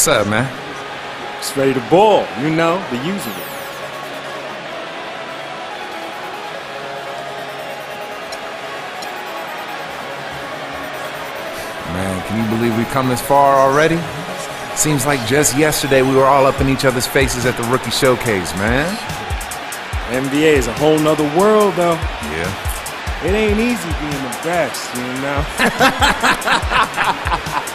What's up, man? Just ready to ball, you know, the usual. Man, can you believe we've come this far already? Seems like just yesterday we were all up in each other's faces at the rookie showcase, man. NBA is a whole nother world, though. Yeah. It ain't easy being the best, you know.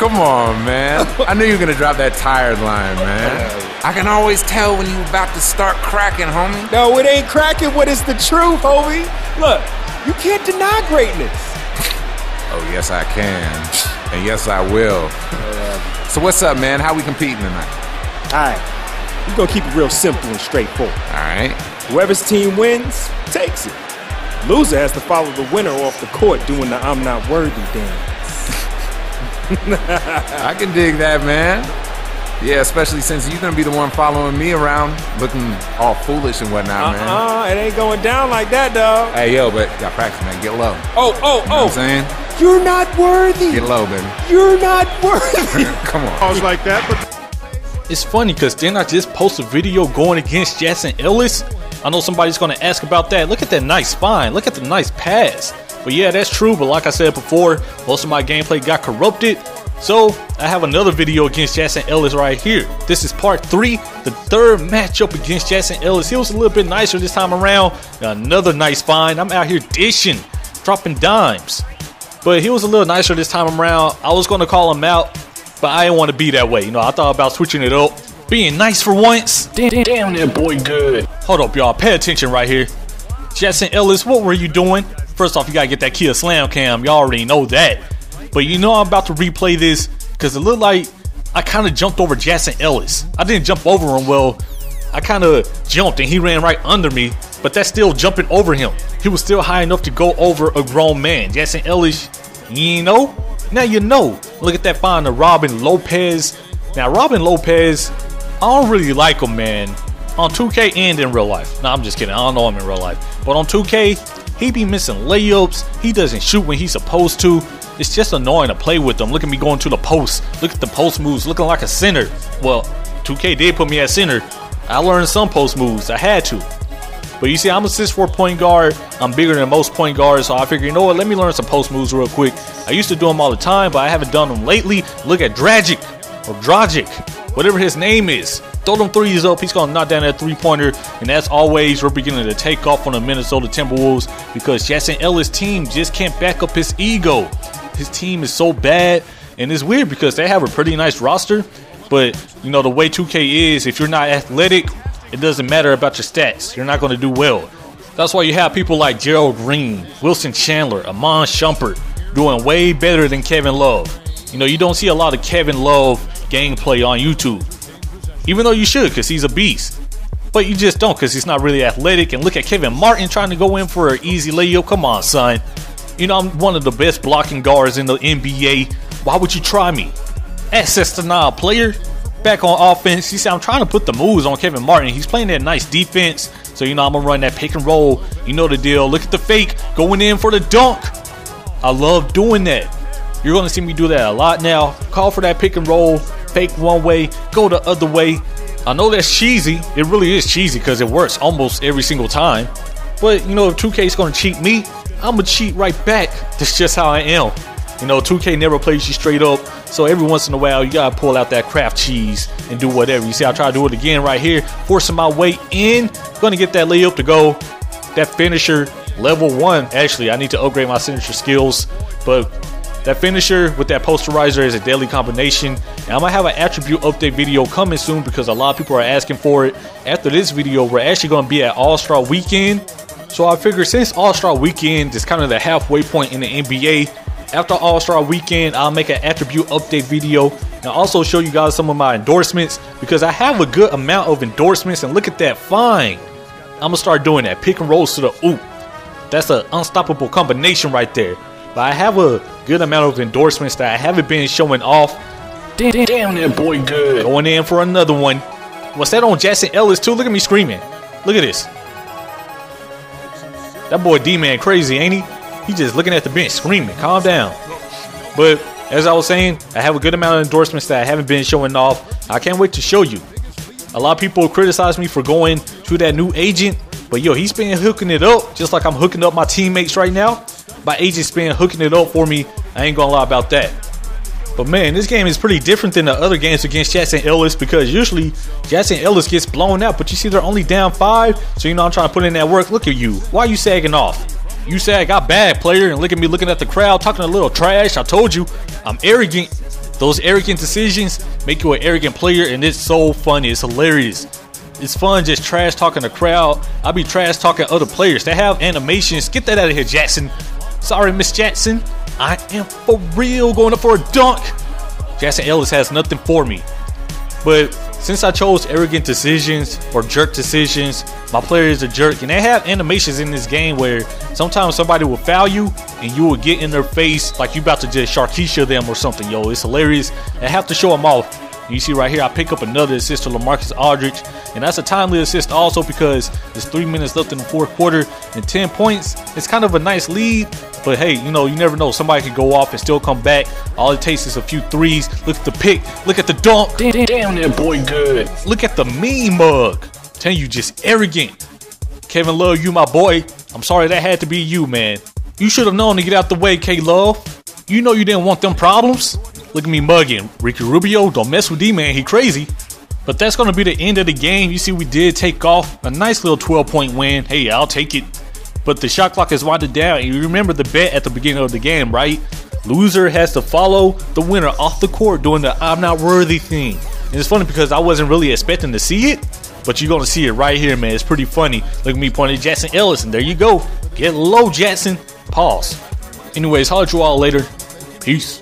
Come on, man. I knew you were gonna drop that tired line, man. I can always tell when you about to start cracking, homie. no, it ain't cracking what is the truth, homie. Look, you can't deny greatness. Oh, yes, I can. And yes, I will. So what's up, man? How we competing tonight? All right, we're gonna keep it real simple and straightforward. All right. Whoever's team wins takes it. Loser has to follow the winner off the court doing the I'm not worthy dance. I can dig that, man. Yeah, especially since you're gonna be the one following me around, looking all foolish and whatnot, man. Uh-uh, it ain't going down like that, dog. Hey, yo, but got practice, man. Get low. Oh, oh, You know what I'm oh. saying? You're not worthy. Get low, baby. You're not worthy. Come on. Calls like that, but It's funny because didn't I just post a video going against Jackson Ellis? I know somebody's going to ask about that. Look at that nice spine. Look at the nice pass. But yeah, that's true. But like I said before, most of my gameplay got corrupted. So I have another video against Jackson Ellis right here. This is part three, the third matchup against Jackson Ellis. He was a little bit nicer this time around. Another nice find. I'm out here dishing, dropping dimes. But he was a little nicer this time around. I was going to call him out, but I didn't want to be that way. You know, I thought about switching it up, being nice for once. Damn, damn that boy good. Hold up, y'all. Pay attention right here. Jackson Ellis, what were you doing? First off, you gotta get that Kia Slam Cam. Y'all already know that. But you know I'm about to replay this because it looked like I kind of jumped over Jackson Ellis. I didn't jump over him well. I kind of jumped and he ran right under me, but that's still jumping over him. He was still high enough to go over a grown man. Jackson Ellis, you know? Now you know. Look at that find of Robin Lopez. Now, Robin Lopez, I don't really like him, man. On 2K and in real life. No, I'm just kidding. I don't know him in real life. But on 2K, he be missing layups. He doesn't shoot when he's supposed to. It's just annoying to play with him. Look at me going to the post. Look at the post moves looking like a center. Well, 2K did put me at center. I learned some post moves. I had to. But you see, I'm a 6'4 point guard. I'm bigger than most point guards, so I figured, you know what, let me learn some post moves real quick. I used to do them all the time, but I haven't done them lately. Look at Dragic, or Dragic, whatever his name is. Throw them threes up, he's gonna knock down that three pointer, and as always, we're beginning to take off on the Minnesota Timberwolves because Jackson Ellis' team just can't back up his ego. His team is so bad, and it's weird because they have a pretty nice roster, but you know, the way 2K is, if you're not athletic, it doesn't matter about your stats. You're not going to do well. That's why you have people like Gerald Green, Wilson Chandler, Iman Shumpert doing way better than Kevin Love. You know, you don't see a lot of Kevin Love gameplay on YouTube. Even though you should, because he's a beast. But you just don't, because he's not really athletic. And look at Kevin Martin trying to go in for an easy layup. Come on, son. You know, I'm one of the best blocking guards in the NBA. Why would you try me? Access denial player. Back on offense. You see, I'm trying to put the moves on Kevin Martin. He's playing that nice defense. So, you know, I'm going to run that pick and roll. You know the deal. Look at the fake. Going in for the dunk. I love doing that. You're going to see me do that a lot now. Call for that pick and roll. Fake one way. Go the other way. I know that's cheesy. It really is cheesy because it works almost every single time. But, you know, if 2K is to cheat me, I'm to cheat right back. That's just how I am. You know, 2K never plays you straight up. So every once in a while, you gotta pull out that craft cheese and do whatever. You see, I try to do it again right here, forcing my way in. Gonna get that layup to go. That finisher, level one. Actually, I need to upgrade my signature skills, but that finisher with that posterizer is a deadly combination. And I might have an attribute update video coming soon because a lot of people are asking for it. After this video, we're actually gonna be at All Star Weekend. So I figure since All Star Weekend is kind of the halfway point in the NBA, after All Star Weekend, I'll make an attribute update video and also show you guys some of my endorsements because I have a good amount of endorsements. And look at that, fine. I'm gonna start doing that pick and rolls to the oop. That's an unstoppable combination right there. But I have a good amount of endorsements that I haven't been showing off. Damn, damn that boy good. Going in for another one. What's that on Jackson Ellis too? Look at me screaming. Look at this. That boy D-Man crazy, ain't he? He just looking at the bench screaming. Calm down. But as I was saying, I have a good amount of endorsements that I haven't been showing off. I can't wait to show you. A lot of people criticize me for going to that new agent, but yo, he's been hooking it up just like I'm hooking up my teammates right now. My agent's been hooking it up for me. I ain't gonna lie about that. But man, this game is pretty different than the other games against Jackson Ellis because usually Jackson Ellis gets blown out, but you see they're only down five. So you know I'm trying to put in that work. Look at you. Why you sagging off? You say I got bad player and look at me looking at the crowd talking a little trash. I told you I'm arrogant. Those arrogant decisions make you an arrogant player, and it's so funny. It's hilarious. It's fun just trash talking the crowd. I be trash talking other players. They have animations. Get that out of here, Jackson. Sorry, Miss Jackson. I am for real going up for a dunk. Jackson Ellis has nothing for me. But since I chose arrogant decisions or jerk decisions, my player is a jerk. And they have animations in this game where sometimes somebody will foul you and you will get in their face like you about to just Sharkeisha them or something. Yo, it's hilarious. I have to show them off. You see right here, I pick up another assist to Lamarcus Aldridge, and that's a timely assist also because there's three minutes left in the fourth quarter and 10 points. It's kind of a nice lead, but hey, you know, you never know. Somebody could go off and still come back. All it takes is a few threes. Look at the pick. Look at the dunk. Damn, damn that boy good. Look at the mean mug. Telling you just arrogant. Kevin Love, you my boy. I'm sorry that had to be you, man. You should have known to get out the way, K Love. You know you didn't want them problems. Look at me mugging. Ricky Rubio, don't mess with D man, he crazy. But that's gonna be the end of the game. You see, we did take off a nice little 12 point win. Hey, I'll take it. But the shot clock is winding down. And you remember the bet at the beginning of the game, right? Loser has to follow the winner off the court doing the I'm not worthy thing. And it's funny because I wasn't really expecting to see it, but you're gonna see it right here, man. It's pretty funny. Look at me pointing at Jackson Ellis, and there you go. Get low, Jackson. Pause. Anyways, holler at you all later. Peace.